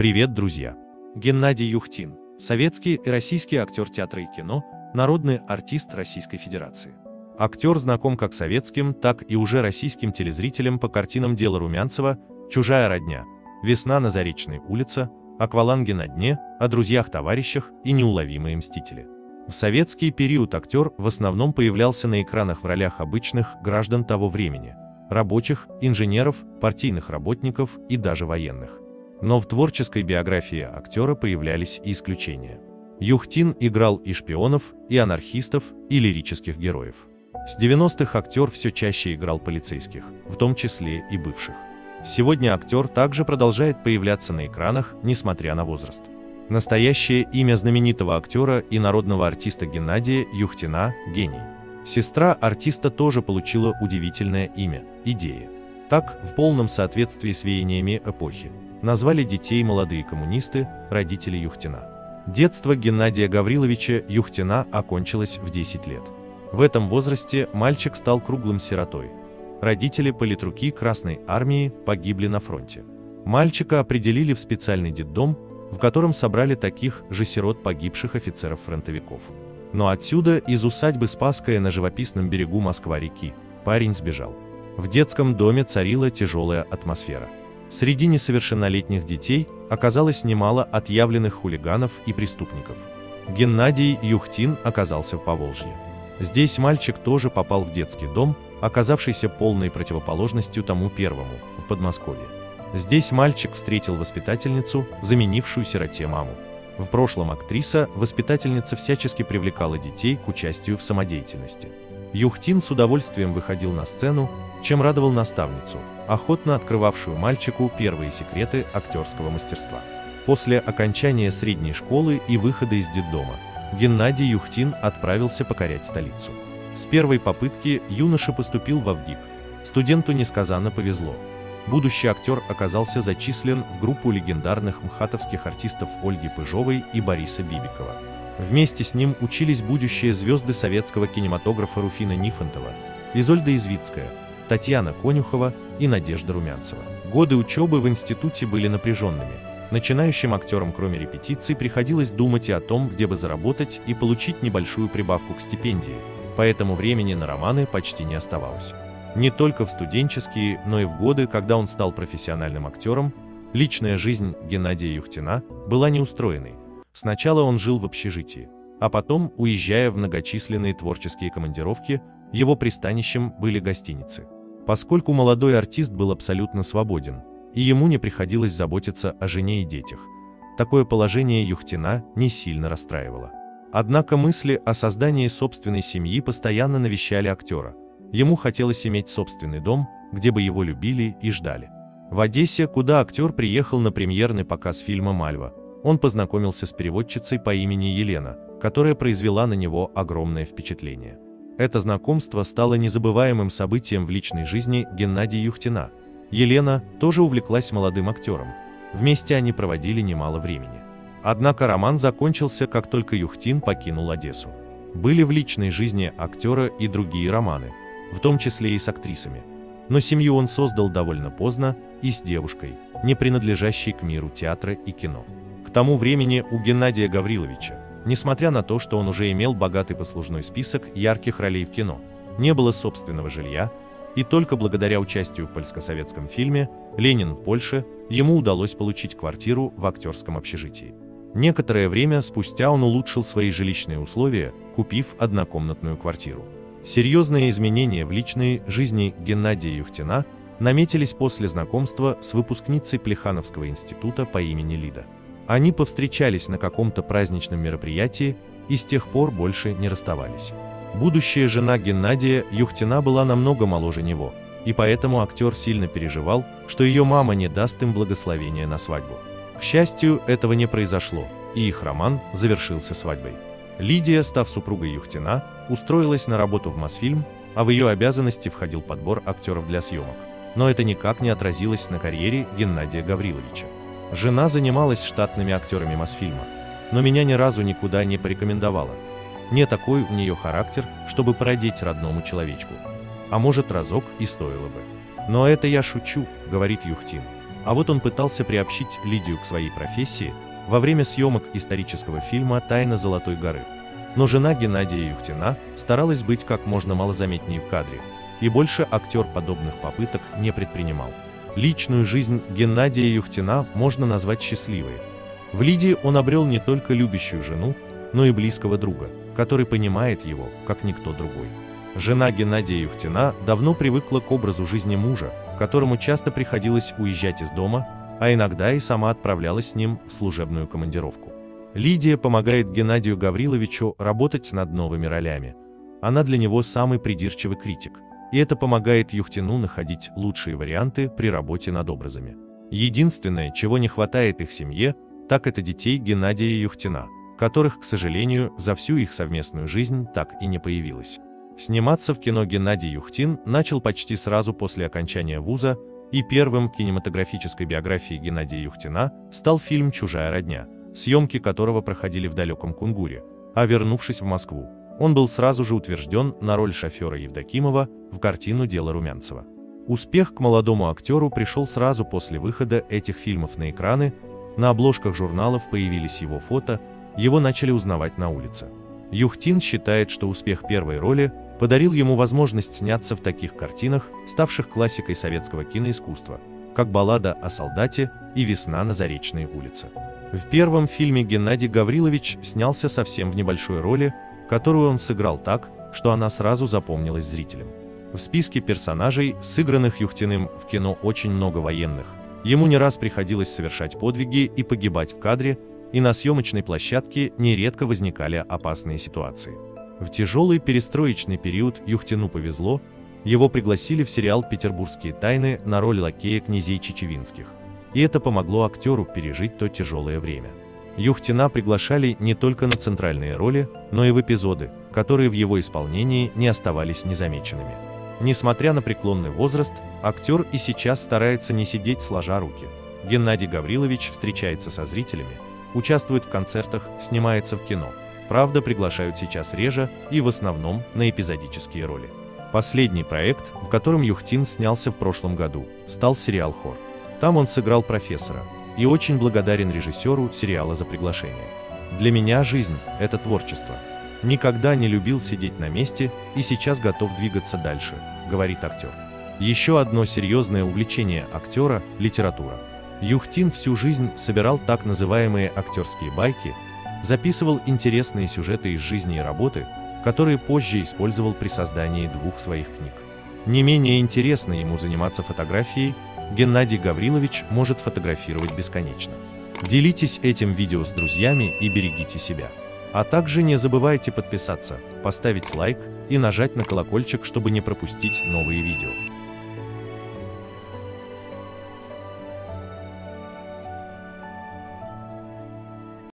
Привет, друзья! Геннадий Юхтин, советский и российский актер театра и кино, народный артист Российской Федерации. Актер знаком как советским, так и уже российским телезрителям по картинам Дела Румянцева, «Чужая родня», «Весна на Заречной улице», «Акваланги на дне», «О друзьях-товарищах» и «Неуловимые мстители». В советский период актер в основном появлялся на экранах в ролях обычных граждан того времени – рабочих, инженеров, партийных работников и даже военных. Но в творческой биографии актера появлялись и исключения. Юхтин играл и шпионов, и анархистов, и лирических героев. С 90-х актер все чаще играл полицейских, в том числе и бывших. Сегодня актер также продолжает появляться на экранах, несмотря на возраст. Настоящее имя знаменитого актера и народного артиста Геннадия Юхтина – гений. Сестра артиста тоже получила удивительное имя – Идея. Так, в полном соответствии с веяниями эпохи, назвали детей молодые коммунисты, родители Юхтина. Детство Геннадия Гавриловича Юхтина окончилось в 10 лет. В этом возрасте мальчик стал круглым сиротой. Родители политруки Красной Армии погибли на фронте. Мальчика определили в специальный детдом, в котором собрали таких же сирот погибших офицеров-фронтовиков. Но отсюда, из усадьбы Спасская на живописном берегу Москва-реки, парень сбежал. В детском доме царила тяжелая атмосфера. Среди несовершеннолетних детей оказалось немало отъявленных хулиганов и преступников. Геннадий Юхтин оказался в Поволжье. Здесь мальчик тоже попал в детский дом, оказавшийся полной противоположностью тому первому, в Подмосковье. Здесь мальчик встретил воспитательницу, заменившую сироте маму. В прошлом актриса, воспитательница всячески привлекала детей к участию в самодеятельности. Юхтин с удовольствием выходил на сцену, чем радовал наставницу, охотно открывавшую мальчику первые секреты актерского мастерства. После окончания средней школы и выхода из детдома, Геннадий Юхтин отправился покорять столицу. С первой попытки юноша поступил в Авгик. Студенту несказанно повезло. Будущий актер оказался зачислен в группу легендарных мхатовских артистов Ольги Пыжовой и Бориса Бибикова. Вместе с ним учились будущие звезды советского кинематографа Руфина Нифонтова, Изольда Извицкая, Татьяна Конюхова и Надежда Румянцева. Годы учебы в институте были напряженными – Начинающим актерам, кроме репетиций, приходилось думать и о том, где бы заработать и получить небольшую прибавку к стипендии, поэтому времени на романы почти не оставалось. Не только в студенческие, но и в годы, когда он стал профессиональным актером, личная жизнь Геннадия Юхтина была неустроенной. Сначала он жил в общежитии, а потом, уезжая в многочисленные творческие командировки, его пристанищем были гостиницы. Поскольку молодой артист был абсолютно свободен, и ему не приходилось заботиться о жене и детях. Такое положение Юхтина не сильно расстраивало. Однако мысли о создании собственной семьи постоянно навещали актера. Ему хотелось иметь собственный дом, где бы его любили и ждали. В Одессе, куда актер приехал на премьерный показ фильма «Мальва», он познакомился с переводчицей по имени Елена, которая произвела на него огромное впечатление. Это знакомство стало незабываемым событием в личной жизни Геннадия Юхтина – Елена тоже увлеклась молодым актером. Вместе они проводили немало времени. Однако роман закончился, как только Юхтин покинул Одессу. Были в личной жизни актера и другие романы, в том числе и с актрисами. Но семью он создал довольно поздно и с девушкой, не принадлежащей к миру театра и кино. К тому времени у Геннадия Гавриловича, несмотря на то, что он уже имел богатый послужной список ярких ролей в кино, не было собственного жилья, и только благодаря участию в польско-советском фильме «Ленин в Польше» ему удалось получить квартиру в актерском общежитии. Некоторое время спустя он улучшил свои жилищные условия, купив однокомнатную квартиру. Серьезные изменения в личной жизни Геннадия Юхтина наметились после знакомства с выпускницей Плехановского института по имени Лида. Они повстречались на каком-то праздничном мероприятии и с тех пор больше не расставались. Будущая жена Геннадия Юхтина была намного моложе него, и поэтому актер сильно переживал, что ее мама не даст им благословения на свадьбу. К счастью, этого не произошло, и их роман завершился свадьбой. Лидия, став супругой Юхтина, устроилась на работу в Мосфильм, а в ее обязанности входил подбор актеров для съемок. Но это никак не отразилось на карьере Геннадия Гавриловича. Жена занималась штатными актерами Мосфильма, но меня ни разу никуда не порекомендовала, не такой у нее характер, чтобы породить родному человечку. А может разок и стоило бы. Но это я шучу, говорит Юхтин. А вот он пытался приобщить Лидию к своей профессии во время съемок исторического фильма «Тайна Золотой горы». Но жена Геннадия Юхтина старалась быть как можно малозаметнее в кадре, и больше актер подобных попыток не предпринимал. Личную жизнь Геннадия Юхтина можно назвать счастливой. В Лидии он обрел не только любящую жену, но и близкого друга, который понимает его, как никто другой. Жена Геннадия Юхтина давно привыкла к образу жизни мужа, которому часто приходилось уезжать из дома, а иногда и сама отправлялась с ним в служебную командировку. Лидия помогает Геннадию Гавриловичу работать над новыми ролями. Она для него самый придирчивый критик, и это помогает Юхтину находить лучшие варианты при работе над образами. Единственное, чего не хватает их семье, так это детей Геннадия Юхтина, которых, к сожалению, за всю их совместную жизнь так и не появилось. Сниматься в кино Геннадий Юхтин начал почти сразу после окончания вуза, и первым в кинематографической биографии Геннадия Юхтина стал фильм «Чужая родня», съемки которого проходили в далеком Кунгуре, а вернувшись в Москву, он был сразу же утвержден на роль шофера Евдокимова в картину «Дело Румянцева». Успех к молодому актеру пришел сразу после выхода этих фильмов на экраны, на обложках журналов появились его фото, его начали узнавать на улице. Юхтин считает, что успех первой роли подарил ему возможность сняться в таких картинах, ставших классикой советского киноискусства, как «Баллада о солдате» и «Весна на Заречной улице». В первом фильме Геннадий Гаврилович снялся совсем в небольшой роли, которую он сыграл так, что она сразу запомнилась зрителям. В списке персонажей, сыгранных Юхтиным в кино очень много военных. Ему не раз приходилось совершать подвиги и погибать в кадре, и на съемочной площадке нередко возникали опасные ситуации. В тяжелый перестроечный период Юхтину повезло, его пригласили в сериал «Петербургские тайны» на роль лакея князей Чечевинских. И это помогло актеру пережить то тяжелое время. Юхтина приглашали не только на центральные роли, но и в эпизоды, которые в его исполнении не оставались незамеченными. Несмотря на преклонный возраст, актер и сейчас старается не сидеть сложа руки. Геннадий Гаврилович встречается со зрителями, участвует в концертах, снимается в кино. Правда, приглашают сейчас реже и в основном на эпизодические роли. Последний проект, в котором Юхтин снялся в прошлом году, стал сериал «Хор». Там он сыграл профессора и очень благодарен режиссеру сериала за приглашение. Для меня жизнь – это творчество. Никогда не любил сидеть на месте и сейчас готов двигаться дальше, говорит актер. Еще одно серьезное увлечение актера – литература. Юхтин всю жизнь собирал так называемые актерские байки, записывал интересные сюжеты из жизни и работы, которые позже использовал при создании двух своих книг. Не менее интересно ему заниматься фотографией, Геннадий Гаврилович может фотографировать бесконечно. Делитесь этим видео с друзьями и берегите себя. А также не забывайте подписаться, поставить лайк и нажать на колокольчик, чтобы не пропустить новые видео.